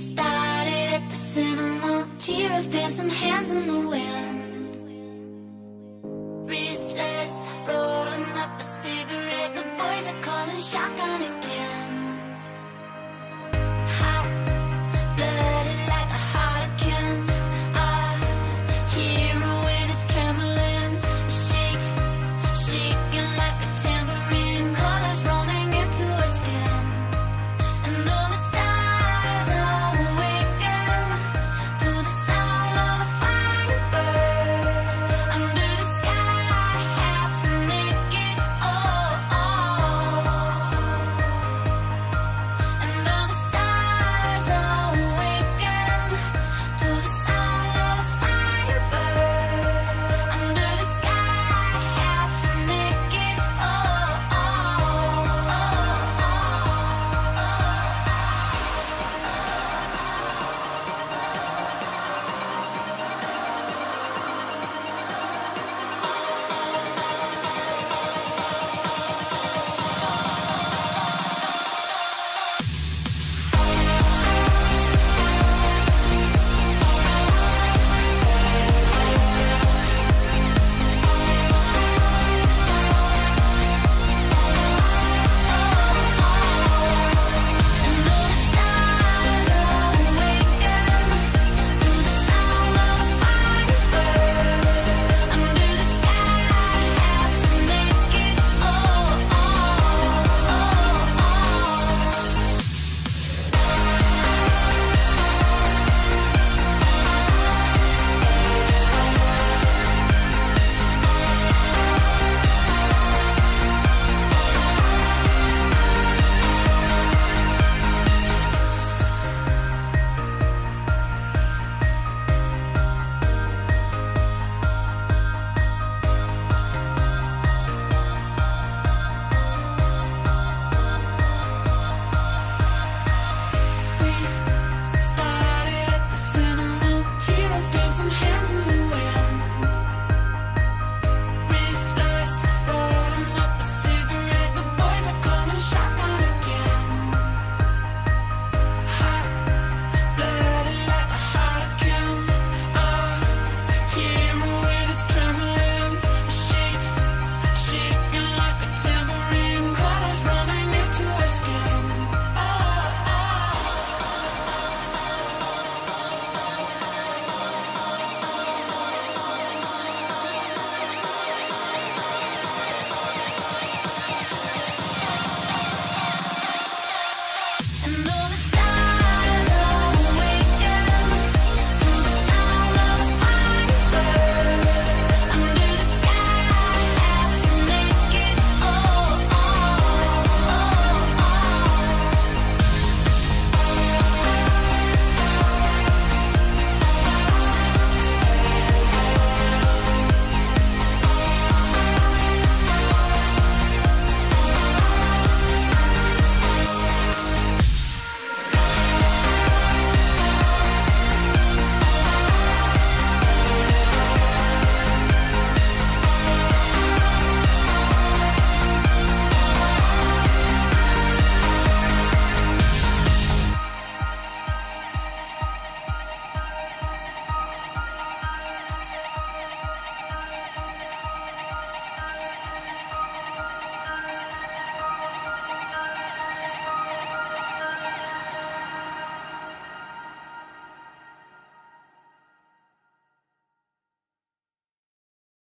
Started at the cinema, tear of dancing hands in the wind.